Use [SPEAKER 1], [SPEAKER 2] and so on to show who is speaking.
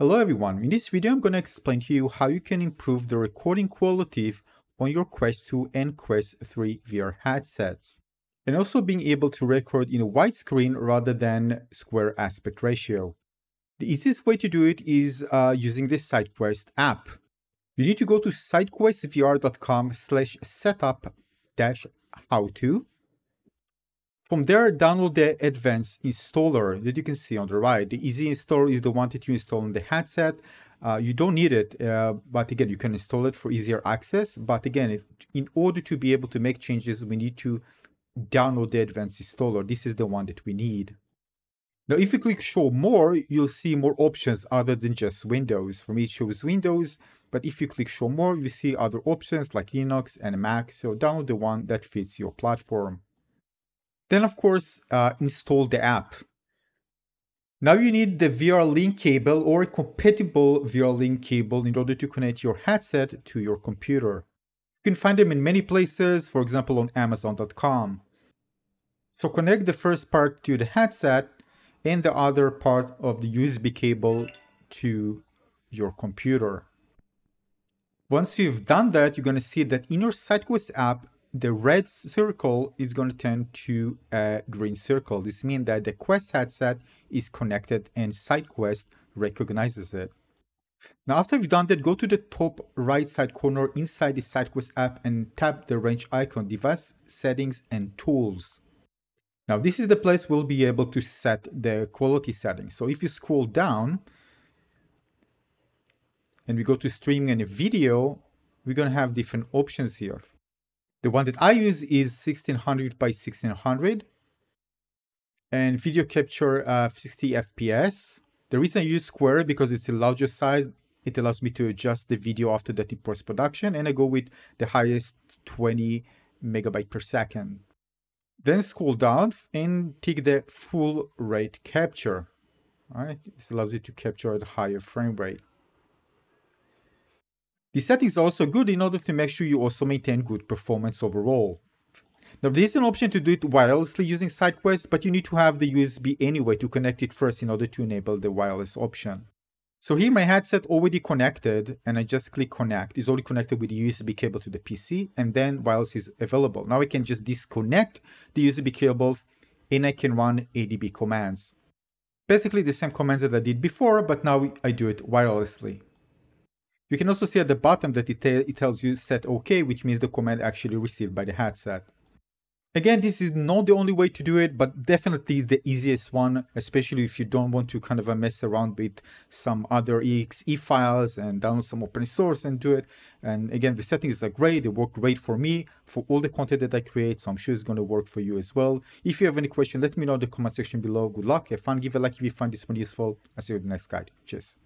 [SPEAKER 1] Hello everyone, in this video I'm going to explain to you how you can improve the recording quality on your Quest 2 and Quest 3 VR headsets. And also being able to record in a widescreen rather than square aspect ratio. The easiest way to do it is uh, using the SideQuest app. You need to go to sidequestvr.com slash setup dash how to from there, download the advanced installer that you can see on the right. The easy installer is the one that you install on the headset. Uh, you don't need it, uh, but again, you can install it for easier access. But again, if, in order to be able to make changes, we need to download the advanced installer. This is the one that we need. Now, if you click show more, you'll see more options other than just Windows. For me, it shows Windows, but if you click show more, you see other options like Linux and Mac. So download the one that fits your platform. Then of course, uh, install the app. Now you need the VR link cable or a compatible VR link cable in order to connect your headset to your computer. You can find them in many places, for example on amazon.com. So connect the first part to the headset and the other part of the USB cable to your computer. Once you've done that, you're going to see that in your SideQuest app, the red circle is going to turn to a green circle. This means that the Quest headset is connected and SideQuest recognizes it. Now, after you've done that, go to the top right side corner inside the SideQuest app and tap the range icon, device settings and tools. Now, this is the place we'll be able to set the quality settings. So if you scroll down and we go to streaming and video, we're going to have different options here. The one that I use is 1600 by 1600 and video capture uh, 60 FPS. The reason I use square because it's the largest size, it allows me to adjust the video after that in post production and I go with the highest 20 megabyte per second. Then scroll down and take the full rate capture. All right, this allows you to capture at higher frame rate. The settings are also good in order to make sure you also maintain good performance overall. Now there is an option to do it wirelessly using SideQuest, but you need to have the USB anyway to connect it first in order to enable the wireless option. So here my headset already connected and I just click connect. It's already connected with the USB cable to the PC and then wireless is available. Now I can just disconnect the USB cable and I can run ADB commands. Basically the same commands that I did before, but now I do it wirelessly. You can also see at the bottom that it, it tells you set OK, which means the command actually received by the headset. Again, this is not the only way to do it, but definitely is the easiest one, especially if you don't want to kind of uh, mess around with some other exe files and download some open source and do it. And again, the settings are great. They work great for me, for all the content that I create. So I'm sure it's going to work for you as well. If you have any question, let me know in the comment section below. Good luck, have fun, give a like if you find this one useful. I'll see you in the next guide. Cheers.